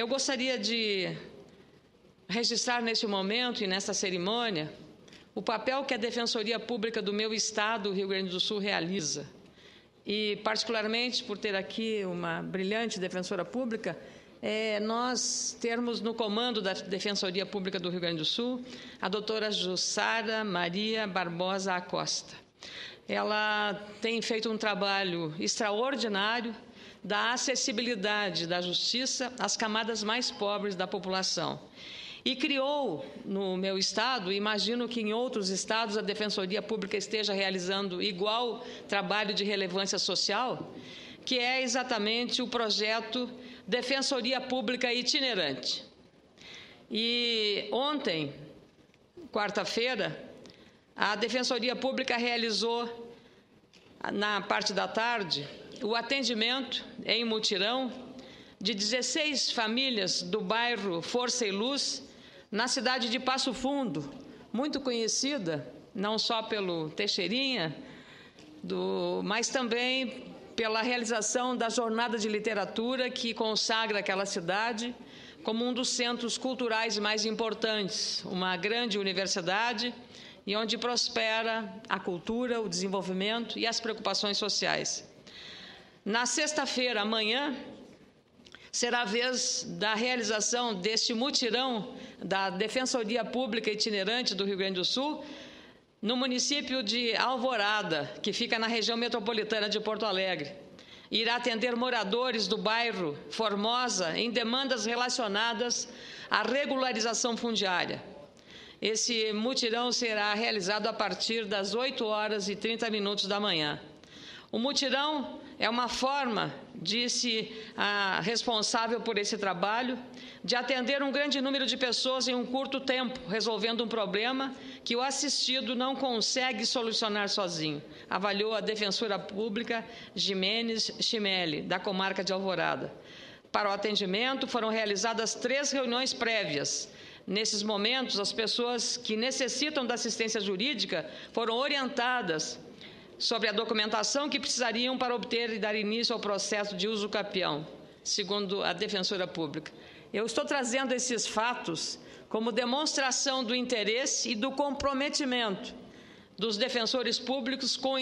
Eu gostaria de registrar neste momento e nesta cerimônia o papel que a Defensoria Pública do meu estado, Rio Grande do Sul, realiza. E, particularmente, por ter aqui uma brilhante defensora pública, é, nós termos no comando da Defensoria Pública do Rio Grande do Sul a doutora Jussara Maria Barbosa Acosta. Ela tem feito um trabalho extraordinário da acessibilidade da justiça às camadas mais pobres da população. E criou no meu estado, imagino que em outros estados a Defensoria Pública esteja realizando igual trabalho de relevância social, que é exatamente o projeto Defensoria Pública Itinerante. E ontem, quarta-feira, a Defensoria Pública realizou, na parte da tarde, o atendimento em mutirão de 16 famílias do bairro Força e Luz, na cidade de Passo Fundo, muito conhecida, não só pelo Teixeirinha, do, mas também pela realização da jornada de literatura que consagra aquela cidade como um dos centros culturais mais importantes, uma grande universidade e onde prospera a cultura, o desenvolvimento e as preocupações sociais. Na sexta-feira, amanhã, será a vez da realização deste mutirão da Defensoria Pública Itinerante do Rio Grande do Sul, no município de Alvorada, que fica na região metropolitana de Porto Alegre. Irá atender moradores do bairro Formosa em demandas relacionadas à regularização fundiária. Esse mutirão será realizado a partir das 8 horas e 30 minutos da manhã. O mutirão é uma forma, disse a responsável por esse trabalho, de atender um grande número de pessoas em um curto tempo, resolvendo um problema que o assistido não consegue solucionar sozinho, avaliou a defensora pública Jimenez Chimelli, da comarca de Alvorada. Para o atendimento foram realizadas três reuniões prévias. Nesses momentos, as pessoas que necessitam da assistência jurídica foram orientadas sobre a documentação que precisariam para obter e dar início ao processo de uso capião, segundo a defensora pública. Eu estou trazendo esses fatos como demonstração do interesse e do comprometimento dos defensores públicos com o